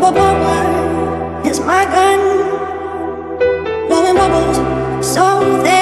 Bubble bubble is my gun, blowing bubbles so they.